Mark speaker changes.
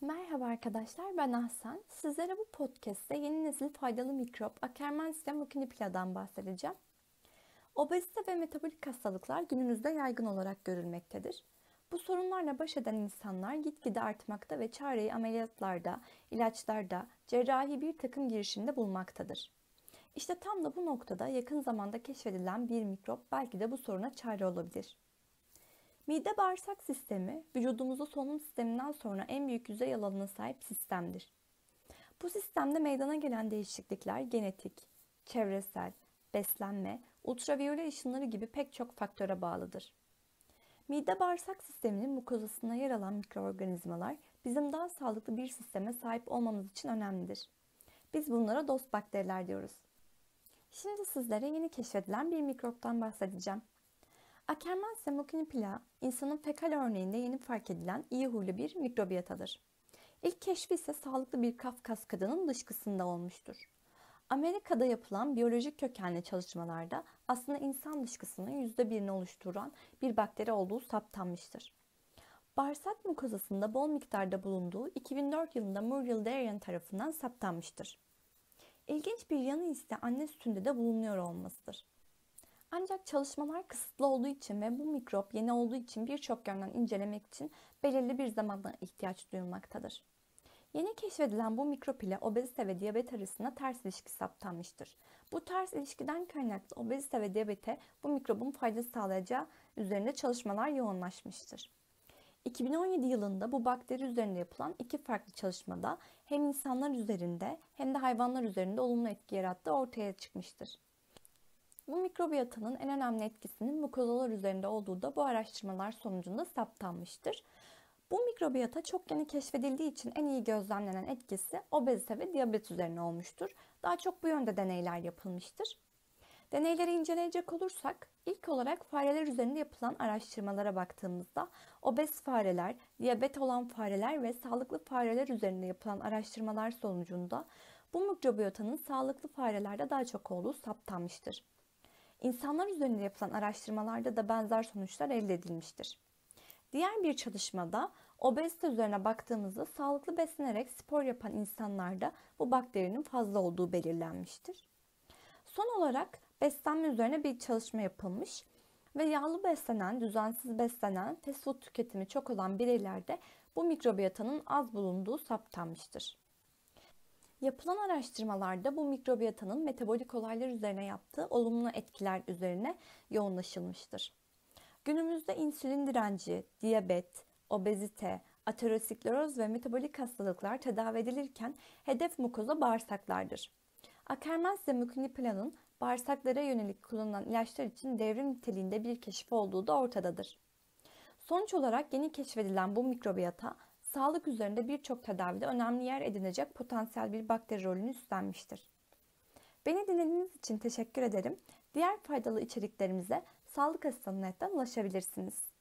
Speaker 1: Merhaba arkadaşlar ben Ahsen. Sizlere bu podcast'te yeni nesil faydalı mikrop Akkermansia mucinipla'dan bahsedeceğim. Obezite ve metabolik hastalıklar günümüzde yaygın olarak görülmektedir. Bu sorunlarla baş eden insanlar gitgide artmakta ve çareyi ameliyatlarda, ilaçlarda, cerrahi bir takım girişimde bulmaktadır. İşte tam da bu noktada yakın zamanda keşfedilen bir mikrop belki de bu soruna çare olabilir. Mide bağırsak sistemi vücudumuzda solunum sisteminden sonra en büyük yüzey alanına sahip sistemdir. Bu sistemde meydana gelen değişiklikler genetik, çevresel, beslenme, ultraviyole ışınları gibi pek çok faktöre bağlıdır. Mide bağırsak sisteminin mukozasında yer alan mikroorganizmalar bizim daha sağlıklı bir sisteme sahip olmamız için önemlidir. Biz bunlara dost bakteriler diyoruz. Şimdi sizlere yeni keşfedilen bir mikroptan bahsedeceğim. Akkermansia muciniphila, insanın fekal örneğinde yeni fark edilen iyi huylu bir mikrobiyatadır. İlk keşfi ise sağlıklı bir Kafkas kadının dışkısında olmuştur. Amerika'da yapılan biyolojik kökenli çalışmalarda aslında insan dışkısının %1'ini oluşturan bir bakteri olduğu saptanmıştır. Bağırsak mukozasında bol miktarda bulunduğu 2004 yılında Muriel Darian tarafından saptanmıştır. İlginç bir yanı ise anne sütünde de bulunuyor olmasıdır. Ancak çalışmalar kısıtlı olduğu için ve bu mikrop yeni olduğu için birçok yönden incelemek için belirli bir zamana ihtiyaç duyulmaktadır. Yeni keşfedilen bu mikrop ile obezite ve diyabet arasında ters ilişki saptanmıştır. Bu ters ilişkiden kaynaklı obezite ve diyabete bu mikrobun fayda sağlayacağı üzerinde çalışmalar yoğunlaşmıştır. 2017 yılında bu bakteri üzerinde yapılan iki farklı çalışmada hem insanlar üzerinde hem de hayvanlar üzerinde olumlu etki yarattığı ortaya çıkmıştır. Bu mikrobiyatanın en önemli etkisinin mukozalar üzerinde olduğu da bu araştırmalar sonucunda saptanmıştır. Bu mikrobiyata çok yeni keşfedildiği için en iyi gözlemlenen etkisi obezite ve diyabet üzerine olmuştur. Daha çok bu yönde deneyler yapılmıştır. Deneyleri inceleyecek olursak ilk olarak fareler üzerinde yapılan araştırmalara baktığımızda obez fareler, diyabet olan fareler ve sağlıklı fareler üzerinde yapılan araştırmalar sonucunda bu mikrobiyotanın sağlıklı farelerde daha çok olduğu saptanmıştır. İnsanlar üzerinde yapılan araştırmalarda da benzer sonuçlar elde edilmiştir. Diğer bir çalışmada obezite üzerine baktığımızda sağlıklı beslenerek spor yapan insanlarda bu bakterinin fazla olduğu belirlenmiştir. Son olarak beslenme üzerine bir çalışma yapılmış ve yağlı beslenen, düzensiz beslenen, fast food tüketimi çok olan bireylerde bu mikrobiyotanın az bulunduğu saptanmıştır. Yapılan araştırmalarda bu mikrobiyotanın metabolik olaylar üzerine yaptığı olumlu etkiler üzerine yoğunlaşılmıştır. Günümüzde insülin direnci, diyabet, obezite, ateroskleroz ve metabolik hastalıklar tedavi edilirken hedef mukoza bağırsaklardır. Akkermansia mucinipla'nın bağırsaklara yönelik kullanılan ilaçlar için devrim niteliğinde bir keşif olduğu da ortadadır. Sonuç olarak yeni keşfedilen bu mikrobiyata sağlık üzerinde birçok tedavide önemli yer edinecek potansiyel bir bakteri rolünü üstlenmiştir. Beni dinlediğiniz için teşekkür ederim. Diğer faydalı içeriklerimize Sağlık Asistanı.net'ten ulaşabilirsiniz.